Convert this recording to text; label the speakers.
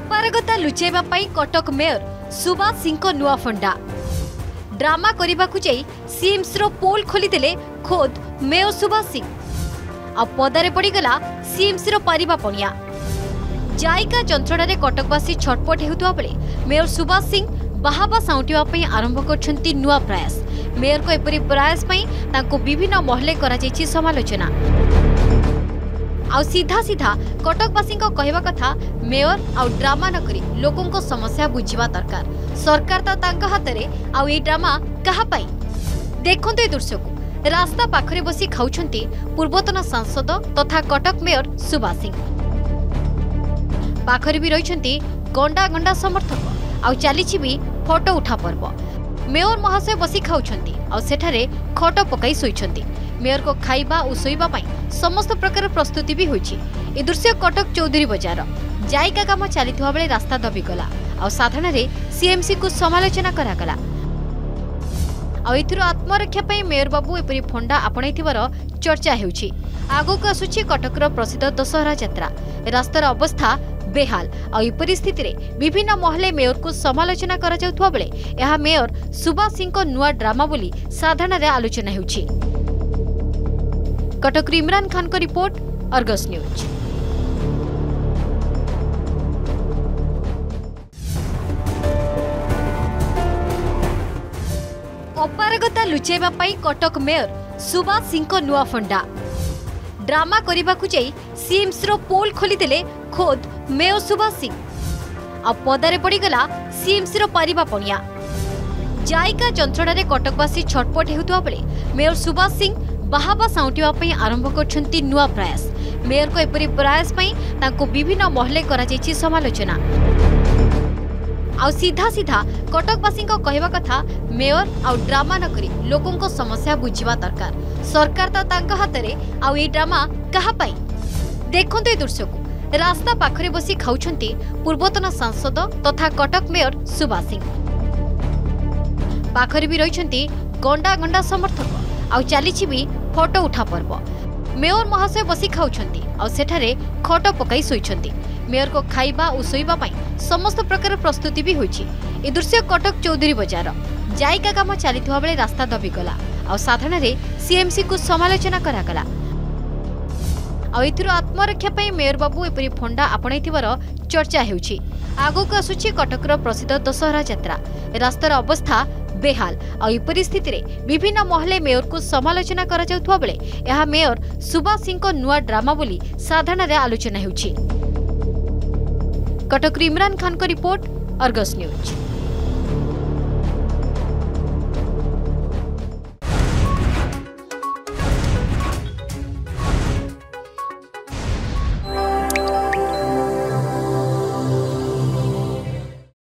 Speaker 1: ଅପାରଗତା ଲୁଚାଇବା ପାଇଁ କଟକ ମେୟର ସୁବାସ ସିଂଙ୍କ ନୂଆ ଫଣ୍ଡା। ଡ୍ରାମା କରିବାକୁ ଯାଇ ସିଏମ୍ସିର ପୋଲ୍ ଖୋଲିଦେଲେ ଖୋଦ୍ ମେୟର ସୁବାସ ସିଂ। ଆଉ ପଦାରେ ପଡ଼ିଗଲା ସିଏମ୍ସିର ପାରିବା ପଣିଆ। ଜାଇକା ଯନ୍ତ୍ରଣାରେ କଟକବାସୀ ଛଟପଟ ହେଉଥିବା ବେଳେ ମେୟର ସୁବାସ ସିଂ ବାହାବା ସାଉଁଟିବା ପାଇଁ ଆରମ୍ଭ କରିଛନ୍ତି ନୂଆ ପ୍ରୟାସ। ମେୟରଙ୍କ ଏପରି ପ୍ରୟାସ ପାଇଁ ତାଙ୍କୁ ବିଭିନ୍ନ ମହଲେ କରାଯାଇଛି ସମାଲୋଚନା। ଆଉ ସିଧା ସିଧା କଟକବାସୀଙ୍କ କହିବା କଥା ମେୟର ଆଉ ଡ୍ରାମା ନକରି ଲୋକଙ୍କ ସମସ୍ୟା ବୁଝିବା ଦରକାର। ସରକାର ତ ତାଙ୍କ ହାତରେ ଆଉ ଏଇ ଡ୍ରାମା କାହା ପାଇଁ? ଦେଖନ୍ତୁ ଏ ଦୃଶ୍ୟକୁ। ରାସ୍ତା ପାଖରେ ବସି ଖାଉଛନ୍ତି ପୂର୍ବତନ ସାଂସଦ ତଥା କଟକ ମେୟର ସୁବାସ ସିଂ। ପାଖରେ ବି ରହିଛନ୍ତି ଗଣ୍ଡା ଗଣ୍ଡା ସମର୍ଥକ। ଆଉ ଚାଲିଛି ବି ଫଟୋ ଉଠା ପର୍ବ। ମେୟର ମହାଶୟ ବସି ଖାଉଛନ୍ତି ଆଉ ସେଠାରେ ଖଟ ପକାଇ ଶୋଇଛନ୍ତି। ମେୟରଙ୍କ ଖାଇବା ଓ ଶୋଇବା ପାଇଁ ସମସ୍ତ ପ୍ରକାର ପ୍ରସ୍ତୁତି ବି ହୋଇଛି। ଏ ଦୃଶ୍ୟ କଟକ ଚୌଧୁରୀ ବଜାର। ଜାଇକା କାମ ଚାଲିଥିବା ବେଳେ ରାସ୍ତା ଦବିଗଲା ଆଉ ସାଧାରଣରେ ସିଏମ୍ସିକୁ ସମାଲୋଚନା କରାଗଲା। ଆଉ ଏଥିରୁ ଆତ୍ମରକ୍ଷା ପାଇଁ ମେୟର ବାବୁ ଏପରି ଫଣ୍ଡା ଆପଣେଇଥିବାର ଚର୍ଚ୍ଚା ହେଉଛି। ଆଗକୁ ଆସୁଛି କଟକର ପ୍ରସିଦ୍ଧ ଦଶହରା ଯାତ୍ରା। ରାସ୍ତାର ଅବସ୍ଥା ବିଭିନ୍ନ ମହଲେ ମେୟରକୁ ସମାଲୋଚନା କରାଯାଉଥିବା ବେଳେ ଏହା ମେୟର ସୁବାସ ସିଂଙ୍କ ନୂଆ ଡ୍ରାମା ବୋଲି ସାଧାରଣରେ ଆଲୋଚନା ହେଉଛି। କଟକରୁ ଇମ୍ରାନ ଖାନଙ୍କ ରିପୋର୍ଟ ଅର୍ଗସ୍ ନ୍ୟୁଜ୍। ଅପାରଗତା ଲୁଚାଇବା ପାଇଁ କଟକ ମେୟର ସୁବାସ ସିଂଙ୍କ ନୂଆ ଫଣ୍ଡା। ଡ୍ରାମା କରିବାକୁ ଯାଇ ସିଏମ୍ସିର ପୋଲ୍ ଖୋଲିଦେଲେ ଖୋଦ୍ ମେୟର ସୁବାସ ସିଂ ଆଉ ପଦାରେ ପଡ଼ିଗଲା ସିଏମ୍ସିର ପାରିବା ପଣିଆ ଜାଇକା ଯନ୍ତ୍ରଣାରେ କଟକବାସୀ ଛଟପଟ ହେଉଥିବା ବେଳେ ମେୟର ସୁବାସ ସିଂ ବାହାବା ସାଉଁଟିବା ପାଇଁ ଆରମ୍ଭ କରିଛନ୍ତି ନୂଆ ପ୍ରୟାସ। ମେୟରଙ୍କ ଏପରି ପ୍ରୟାସ ପାଇଁ ତାଙ୍କୁ ବିଭିନ୍ନ ମହଲେ କରାଯାଇଛି ସମାଲୋଚନା। ଆଉ ସିଧା ସିଧା କଟକବାସୀଙ୍କ କହିବା କଥା ମେୟର ଆଉ ଡ୍ରାମା ନକରି ଲୋକଙ୍କ ସମସ୍ୟା ବୁଝିବା ଦରକାର। ସରକାର ତ ତାଙ୍କ ହାତରେ ଆଉ ଏଇ ଡ୍ରାମା କାହା ପାଇଁ? ଦେଖନ୍ତୁ ଏ ଦୃଶ୍ୟକୁ। ରାସ୍ତା ପାଖରେ ବସି ଖାଉଛନ୍ତି ପୂର୍ବତନ ସାଂସଦ ତଥା କଟକ ମେୟର ସୁବାସ ସିଂ। ପାଖରେ ବି ରହିଛନ୍ତି ଗଣ୍ଡା ଗଣ୍ଡା ସମର୍ଥକ। ଆଉ ଚାଲିଛି ବି ଫଟୋ ଉଠା ପର୍ବ। ମେୟର ମହାଶୟ ବସି ଖାଉଛନ୍ତି ଆଉ ସେଠାରେ ଖଟ ପକାଇ ଶୋଇଛନ୍ତି। ମେୟରଙ୍କ ଖାଇବା ଓ ଶୋଇବା ପାଇଁ ସମସ୍ତ ପ୍ରକାର ପ୍ରସ୍ତୁତି ବି ହୋଇଛି। ଏ ଦୃଶ୍ୟ କଟକ ଚୌଧୁରୀ ବଜାର। ଜାଇକା କାମ ଚାଲିଥିବା ବେଳେ ରାସ୍ତା ଦବିଗଲା। ଆଉ ସାଧାରଣରେ ସିଏମ୍ସିକୁ ସମାଲୋଚନା କରାଗଲା। ଆଉ ଏଥିରୁ ଆତ୍ମରକ୍ଷା ପାଇଁ ମେୟର ବାବୁ ଏପରି ଫଣ୍ଡା ଆପଣେଇଥିବାର ଚର୍ଚ୍ଚା ହେଉଛି ଆଗକୁ ଆସୁଛି କଟକର ପ୍ରସିଦ୍ଧ ଦଶହରା ଯାତ୍ରା ରାସ୍ତାର ଅବସ୍ଥା ବେହାଲ ଆଉ ଏପରି ସ୍ଥିତିରେ ବିଭିନ୍ନ ମହଲେ ମେୟରକୁ ସମାଲୋଚନା କରାଯାଉଥିବା ବେଳେ ଏହା ମେୟର ସୁବାସ ସିଂଙ୍କ ନୂଆ ଡ୍ରାମା ବୋଲି ସାଧାରଣରେ ଆଲୋଚନା ହେଉଛି କଟକରୁ ଇମ୍ରାନ ଖାନଙ୍କ ରିପୋର୍ଟ ଅର୍ଗସ୍ ନ୍ୟୁଜ୍